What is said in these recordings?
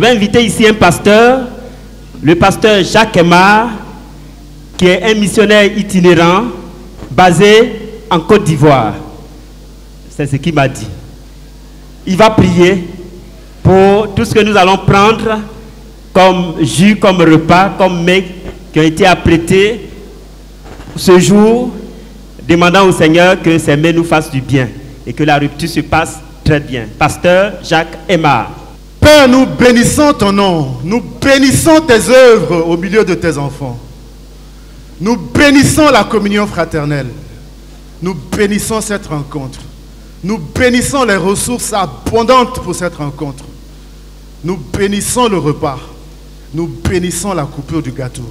Je vais inviter ici un pasteur, le pasteur Jacques Emma, qui est un missionnaire itinérant basé en Côte d'Ivoire. C'est ce qu'il m'a dit. Il va prier pour tout ce que nous allons prendre comme jus, comme repas, comme mets qui ont été apprêtés ce jour, demandant au Seigneur que ces mets nous fassent du bien et que la rupture se passe très bien. Pasteur Jacques Emma. Père, nous bénissons ton nom, nous bénissons tes œuvres au milieu de tes enfants. Nous bénissons la communion fraternelle. Nous bénissons cette rencontre. Nous bénissons les ressources abondantes pour cette rencontre. Nous bénissons le repas. Nous bénissons la coupure du gâteau.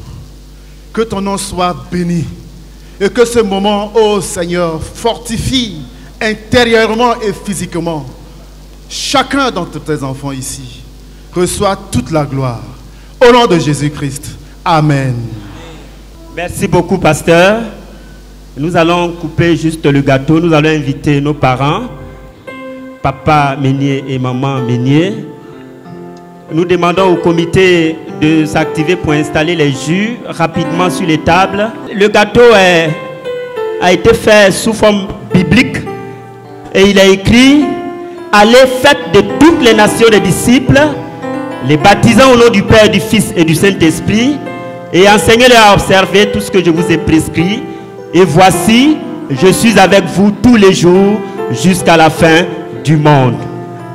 Que ton nom soit béni. Et que ce moment, ô Seigneur, fortifie intérieurement et physiquement chacun d'entre tes enfants ici. Reçoit toute la gloire. Au nom de Jésus-Christ. Amen. Merci beaucoup, pasteur. Nous allons couper juste le gâteau. Nous allons inviter nos parents, papa Meunier et maman Meunier. Nous demandons au comité de s'activer pour installer les jus rapidement sur les tables. Le gâteau a été fait sous forme biblique et il est écrit Allez, faites de toutes les nations des disciples, les baptisant au nom du Père, du Fils et du Saint-Esprit, et enseignez-les à observer tout ce que je vous ai prescrit. Et voici, je suis avec vous tous les jours jusqu'à la fin du monde.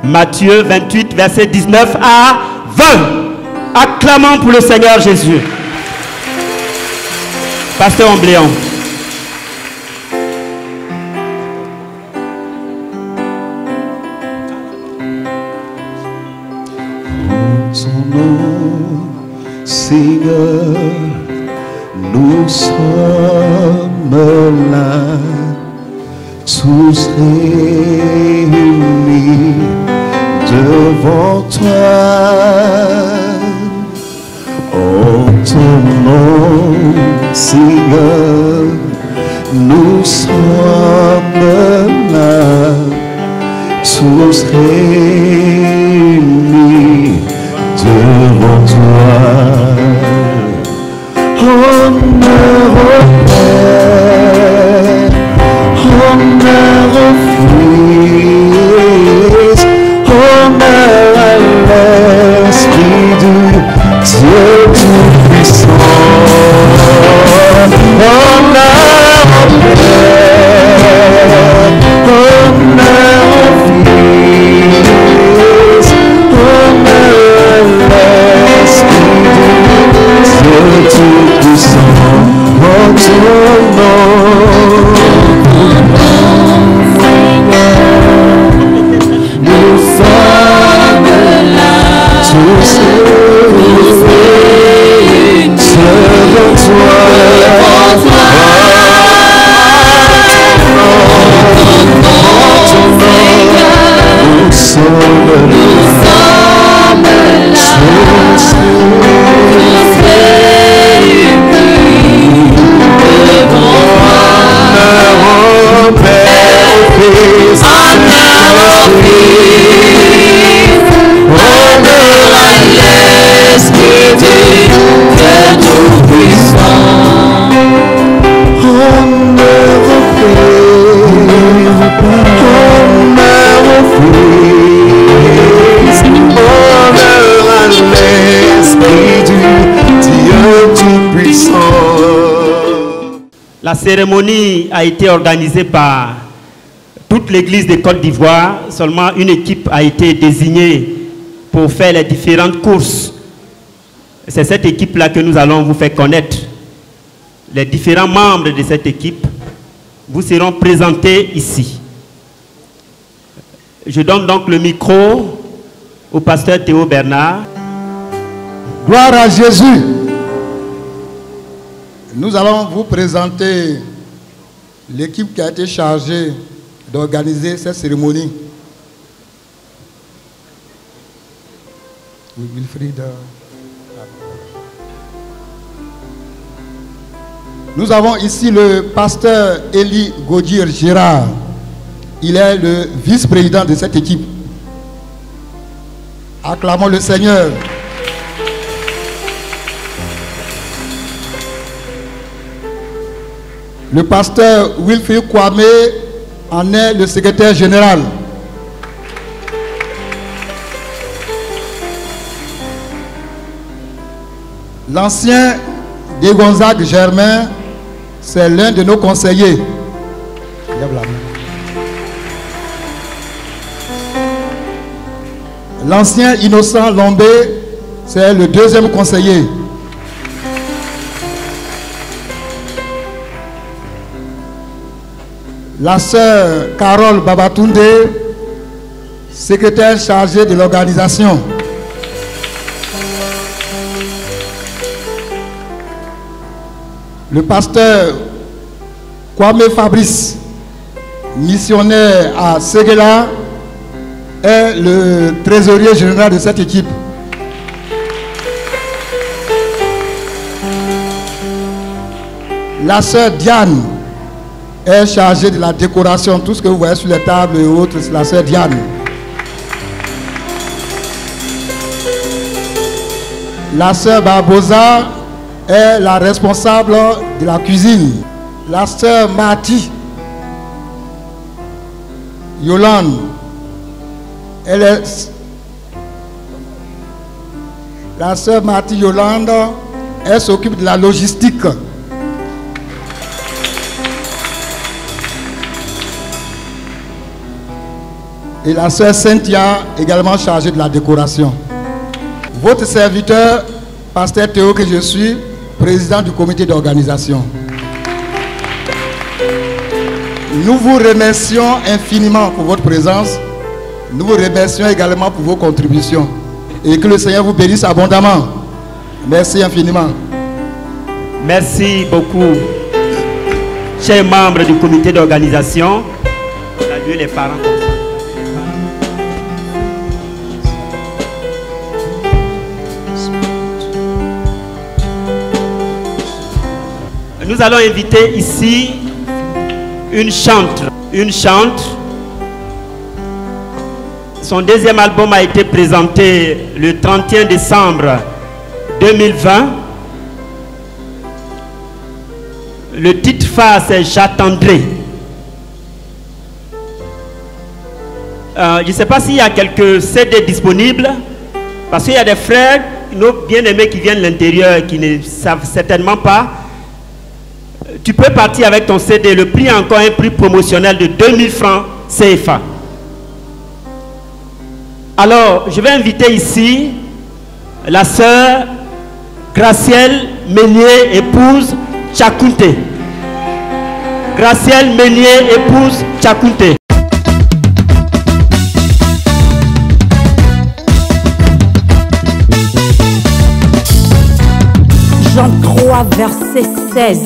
Matthieu 28, verset 19 à 20. Acclamons pour le Seigneur Jésus. Pasteur Ombléon. Nous sommes là, tous réunis devant toi. En ton nom, Seigneur, nous sommes là, tous réunis devant toi. Du Dieu Tout-Puissant. En ton nom, nous sommes là, tous réunis devant toi. Nous sommes là, La cérémonie a été organisée par toute l'église de Côte d'Ivoire. Seulement une équipe a été désignée pour faire les différentes courses. C'est cette équipe-là que nous allons vous faire connaître. Les différents membres de cette équipe vous seront présentés ici. Je donne donc le micro au pasteur Théo Bernard. Gloire à Jésus. Nous allons vous présenter l'équipe qui a été chargée d'organiser cette cérémonie. Wilfried. Nous avons ici le pasteur Élie Gaudier Girard. Il est le vice-président de cette équipe. Acclamons le Seigneur. Le pasteur Wilfrid Kwame en est le secrétaire général. L'ancien Gonzague Germain, c'est l'un de nos conseillers. L'ancien Innocent Lombé, c'est le deuxième conseiller. La sœur Carole Babatunde, secrétaire chargée de l'organisation. Le pasteur Kwame Fabrice, missionnaire à Seguela, est le trésorier général de cette équipe. La sœur Diane est chargée de la décoration. Tout ce que vous voyez sur les tables et autres, c'est la sœur Diane. La sœur Barbosa est la responsable de la cuisine. La sœur Marty Yolande, elle est la sœur Marty Yolande, elle s'occupe de la logistique. Et la sœur Cynthia, également chargée de la décoration. Votre serviteur, pasteur Théo, que je suis, président du comité d'organisation. Nous vous remercions infiniment pour votre présence. Nous vous remercions également pour vos contributions. Et que le Seigneur vous bénisse abondamment. Merci infiniment. Merci beaucoup, chers membres du comité d'organisation. Les parents Nous allons inviter ici une chante. Une chante. Son deuxième album a été présenté le 31 décembre 2020. Le titre phare, c'est J'attendrai. Euh, je ne sais pas s'il y a quelques CD disponibles, parce qu'il y a des frères, nos bien-aimés qui viennent de l'intérieur, qui ne savent certainement pas. Tu peux partir avec ton CD. Le prix est encore un prix promotionnel de 2000 francs CFA. Alors, je vais inviter ici la sœur Gracielle Meunier, épouse Chakunte. Gracielle Meunier, épouse Chakunte. Jean 3 verset 16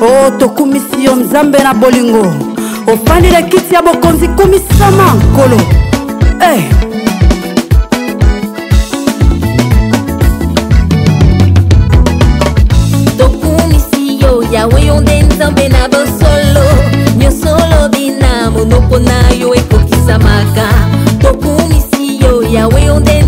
o tokumisi yo nzambe na bolingo. Ofandile kiti ya bokonzi kumisama nkolo hey. tokumisi yo yawe yo nde nzambe na bosolo. Nyonso lobi na monoko na yo ekokisamaka tokumisi yo yawe yo nde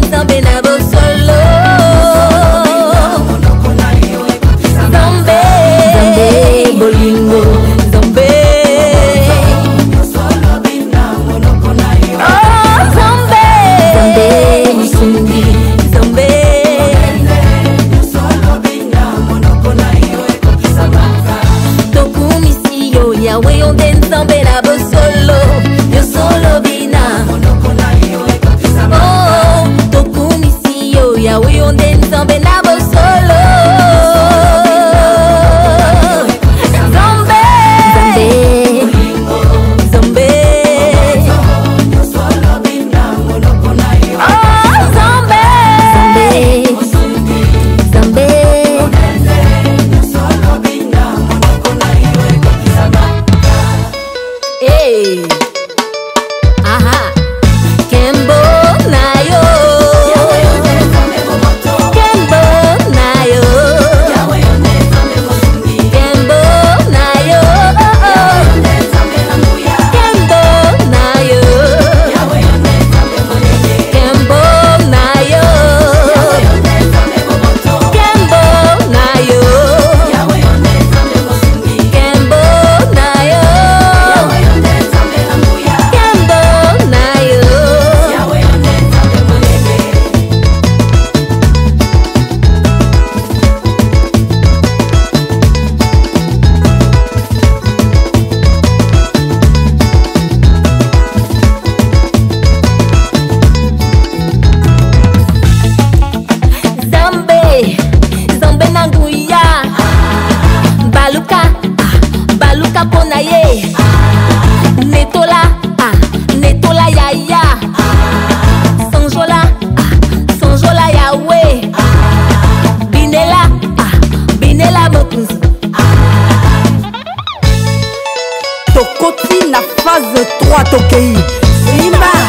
phase 3 Tokei Simba.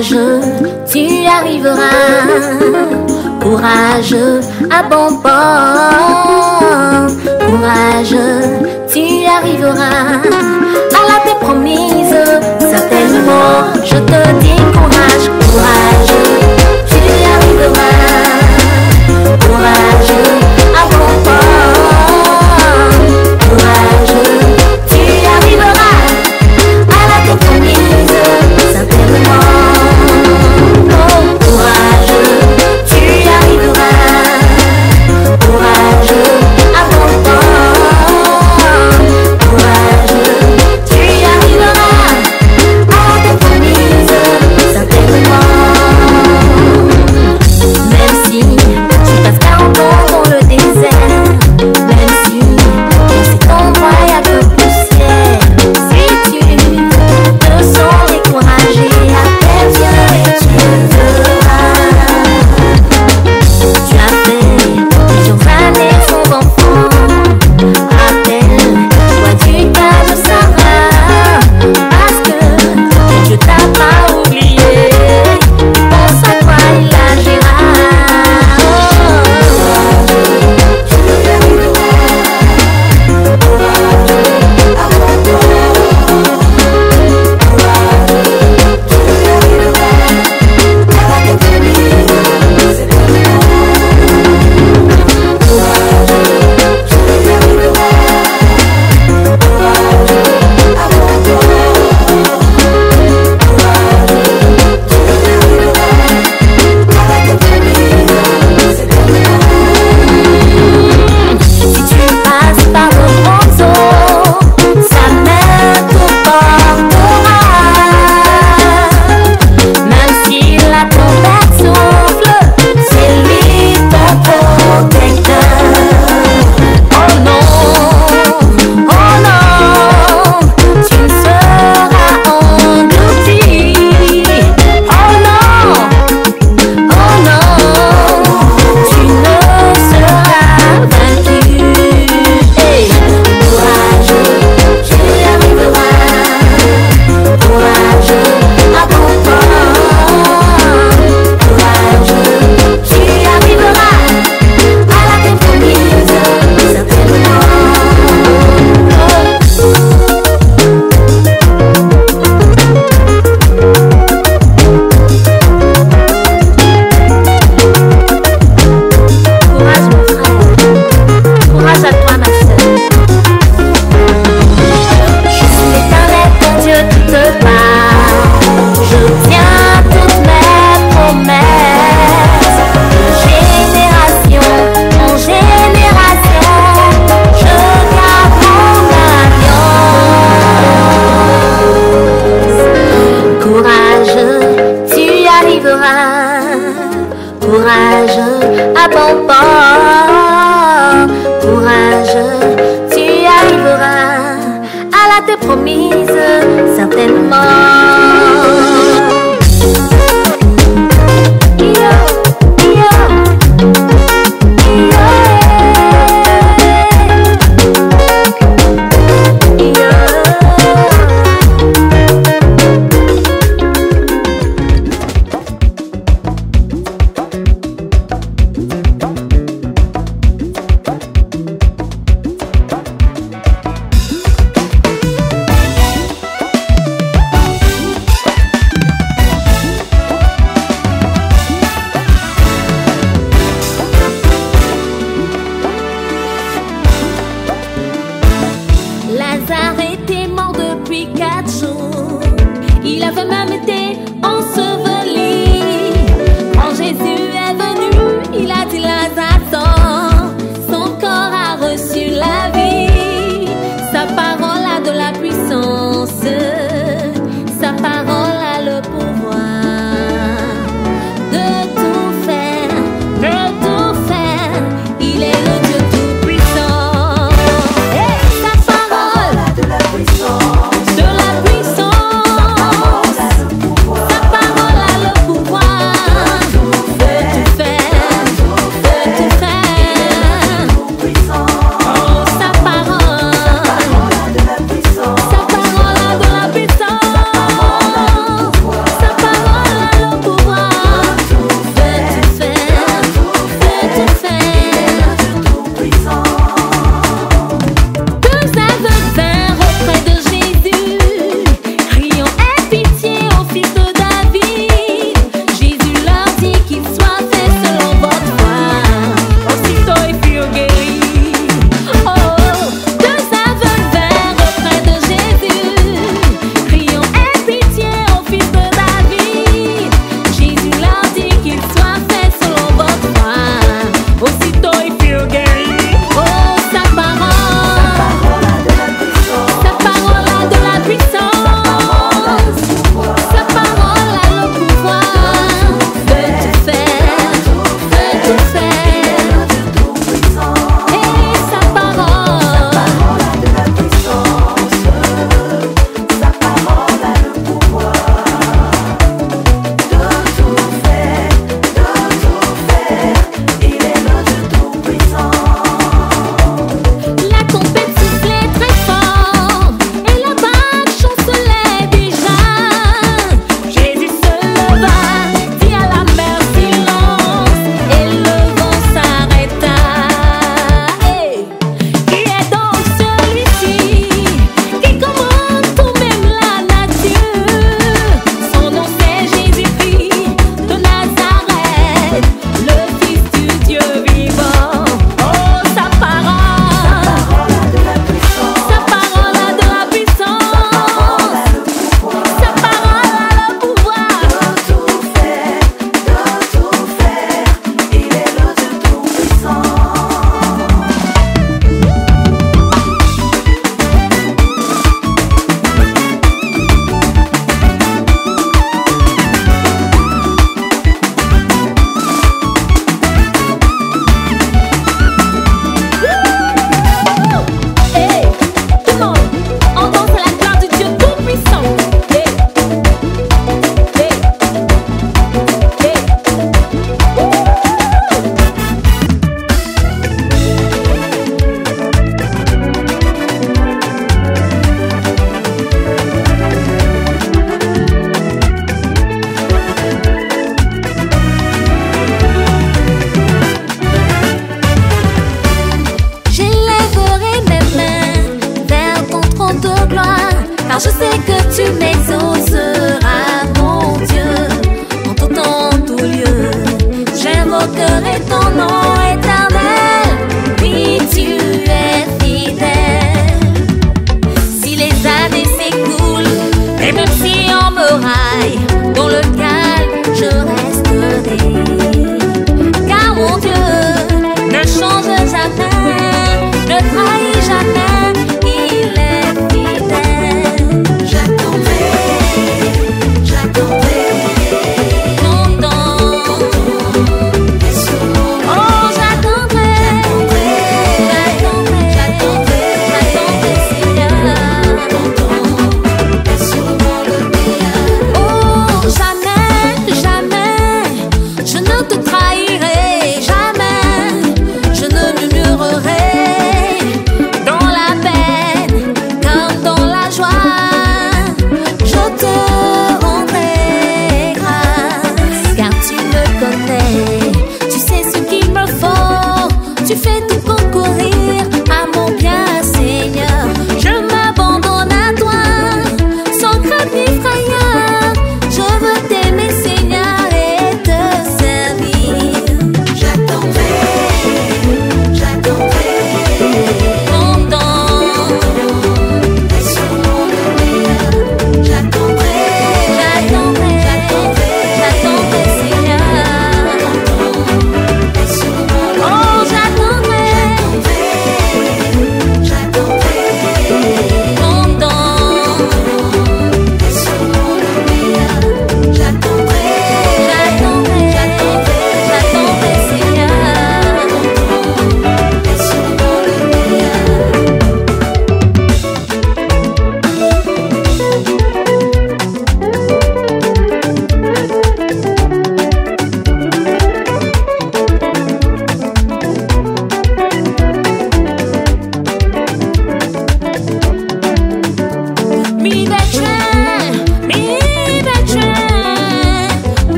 courage, tu arriveras. Courage, à bon port. Courage, tu arriveras. À la t'est promise, certainement, je te dis.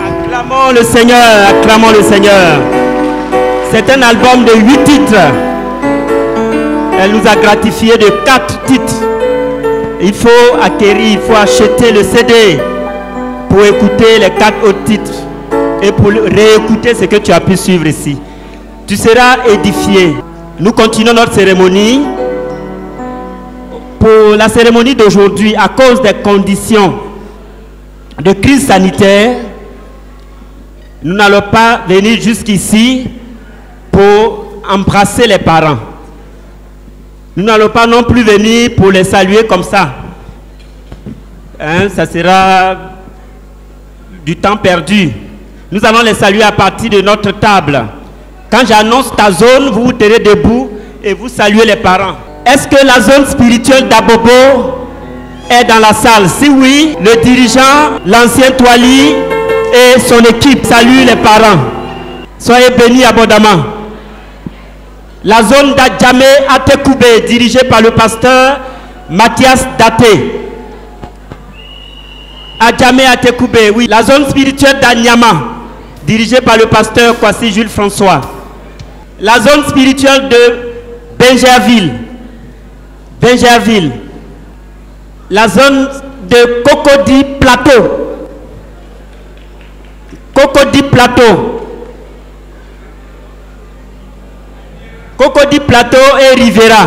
Acclamons le Seigneur, acclamons le Seigneur. C'est un album de huit titres. Elle nous a gratifié de quatre titres. Il faut acquérir, il faut acheter le CD pour écouter les quatre autres titres et pour réécouter ce que tu as pu suivre ici. Tu seras édifié. Nous continuons notre cérémonie. Pour la cérémonie d'aujourd'hui, à cause des conditions de crise sanitaire, nous n'allons pas venir jusqu'ici pour embrasser les parents. Nous n'allons pas non plus venir pour les saluer comme ça. Hein, ça sera du temps perdu. Nous allons les saluer à partir de notre table. Quand j'annonce ta zone, vous vous tenez debout et vous saluez les parents. Est-ce que la zone spirituelle d'Abobo est dans la salle Si oui, le dirigeant, l'ancien Toili et son équipe saluent les parents. Soyez bénis abondamment. La zone d'Adjamé Atekoubé, dirigée par le pasteur Mathias Daté. Adjamé Atekoubé, oui. La zone spirituelle d'Anyama, dirigée par le pasteur Kwasi Jules François. La zone spirituelle de Benjerville. Benjerville. La zone de Cocody Plateau. Cocody Plateau. Cocody Plateau et Rivera.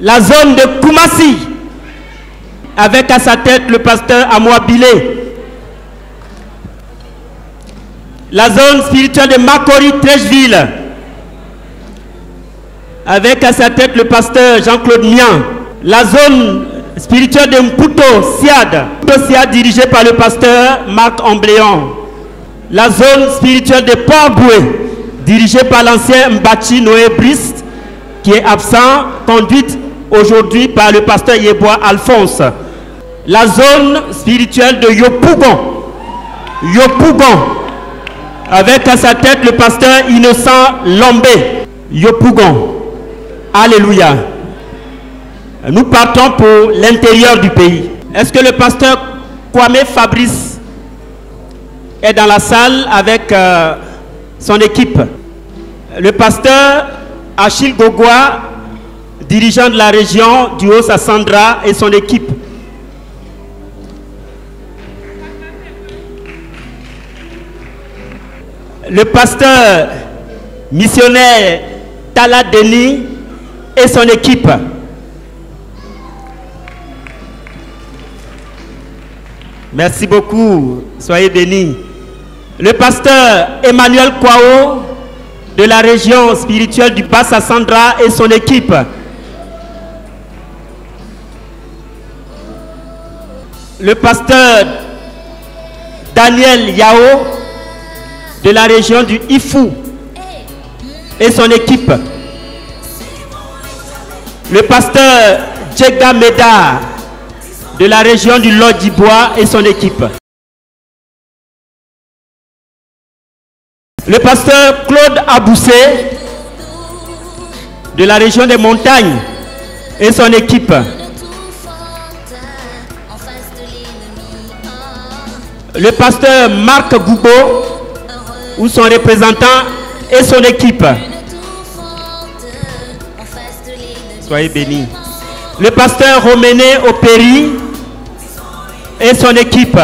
La zone de Koumassi, avec à sa tête le pasteur Amouabilé. La zone spirituelle de Makori Trècheville, avec à sa tête le pasteur Jean-Claude Mian. La zone spirituelle de Mputo Siad, Mputo Siad dirigé par le pasteur Marc Ambléon la zone spirituelle de Port-Boué, dirigée par l'ancien Mbachi Noé Brist, qui est absent, conduite aujourd'hui par le pasteur Yebois Alphonse. La zone spirituelle de Yopougon, Yopougon, avec à sa tête le pasteur Innocent Lombé, Yopougon. Alléluia. Nous partons pour l'intérieur du pays. Est-ce que le pasteur Kwame Fabrice est dans la salle avec euh, son équipe? Le pasteur Achille Gogoua, dirigeant de la région du Haut-Sassandra et son équipe. Le pasteur missionnaire Tala Denis et son équipe. Merci beaucoup. Soyez bénis le pasteur Emmanuel Kwao de la région spirituelle du Bassa-Sandra et son équipe. Le pasteur Daniel Yao de la région du Ifu et son équipe. Le pasteur Djega Meda de la région du Lodibois et son équipe. Le pasteur Claude Aboussé de la région des montagnes et son équipe. Le pasteur Marc Goubo ou son représentant et son équipe. Soyez bénis. Le pasteur Roméné Opéry et son équipe.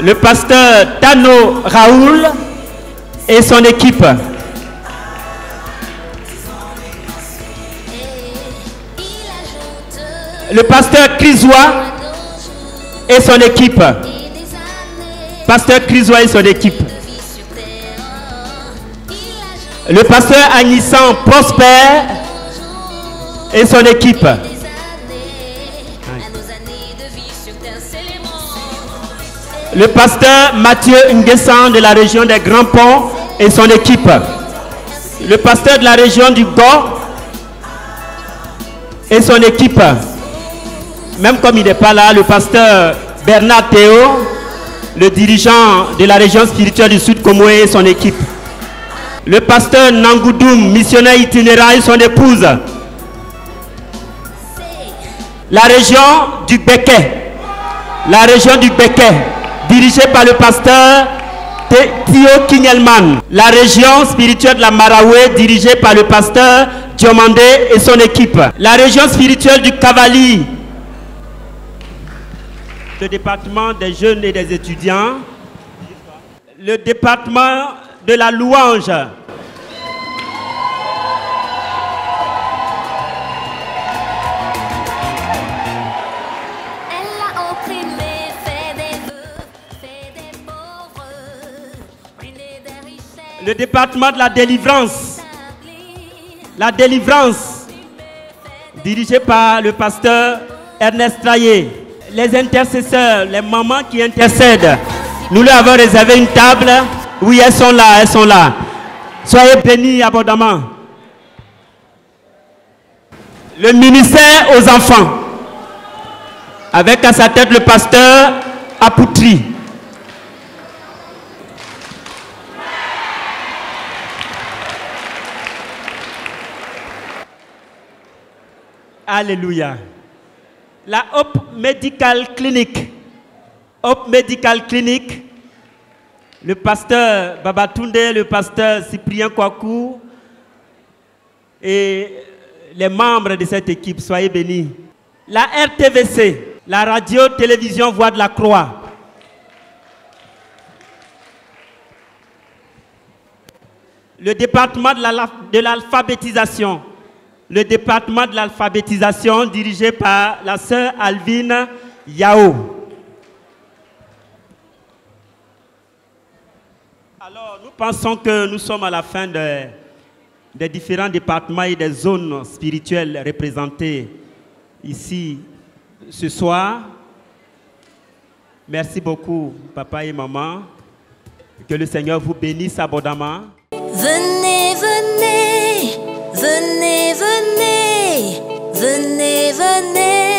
le pasteur Tano Raoul et son équipe. Le pasteur Crisois et son équipe. Pasteur Crisois et son équipe. Le pasteur Agnissan Prosper et son équipe. le pasteur Mathieu Nguessan de la région des Grands Ponts et son équipe, le pasteur de la région du Gord et son équipe, même comme il n'est pas là, le pasteur Bernard Théo, le dirigeant de la région spirituelle du Sud Comoé et son équipe, le pasteur Nangoudoum, missionnaire itinérant et son épouse, La région du Béquet. La région du Béquet, dirigée par le pasteur Thio Kingelman. La région spirituelle de la Maraoué, dirigée par le pasteur Diomandé et son équipe. La région spirituelle du Cavalier. Le département des jeunes et des étudiants. Le département de la louange. Le département de la délivrance. La délivrance, dirigée par le pasteur Ernest Traillé. Les intercesseurs, les mamans qui intercèdent, nous leur avons réservé une table. Oui, elles sont là, elles sont là. Soyez bénis abondamment. Le ministère aux enfants, avec à sa tête le pasteur Apoutri. Alléluia. La Hope Medical Clinic. Hope Medical Clinic. Le pasteur Babatunde, le pasteur Cyprien Kwaku et les membres de cette équipe, soyez bénis. La RTVC, la radio-télévision Voix de la Croix. Le département de l'alphabétisation. Le département de l'alphabétisation dirigé par la sœur Alvine Yao. Alors, nous pensons que nous sommes à la fin de- des différents départements et des zones spirituelles représentées ici ce soir. Merci beaucoup, papa et maman. Que le Seigneur vous bénisse abondamment. Venez, venez, venez, venez, venez, venez,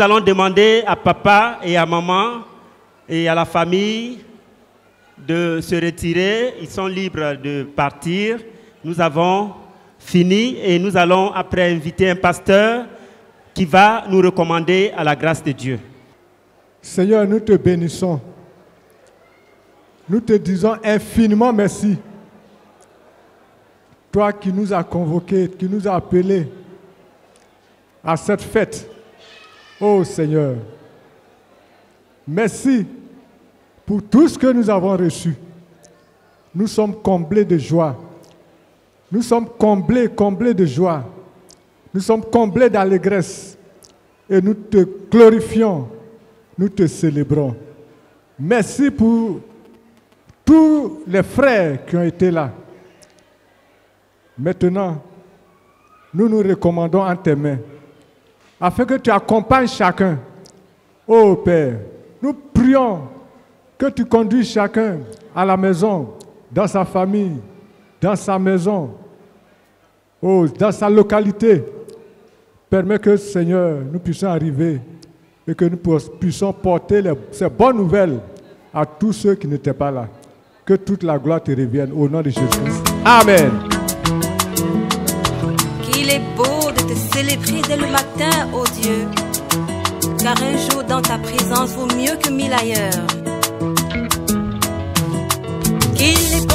Nous allons demander à papa et à maman et à la famille de se retirer. Ils sont libres de partir. Nous avons fini et nous allons après inviter un pasteur qui va nous recommander à la grâce de Dieu. Seigneur, nous te bénissons. Nous te disons infiniment merci. Toi qui nous as convoqués, qui nous as appelés à cette fête. Oh Seigneur, merci pour tout ce que nous avons reçu. Nous sommes comblés de joie. Nous sommes comblés, comblés de joie. Nous sommes comblés d'allégresse. Et nous te glorifions, nous te célébrons. Merci pour tous les frères qui ont été là. Maintenant, nous nous recommandons en tes mains, afin que tu accompagnes chacun. Ô Père, nous prions que tu conduis chacun à la maison, dans sa famille, dans sa maison, oh, dans sa localité. Permets que, Seigneur, nous puissions arriver et que nous puissions porter ces bonnes nouvelles à tous ceux qui n'étaient pas là. Que toute la gloire te revienne au nom de Jésus. Amen. Qu'il est beau de te célébrer dès le matin, ô Dieu, car un jour dans ta présence vaut mieux que mille ailleurs. Est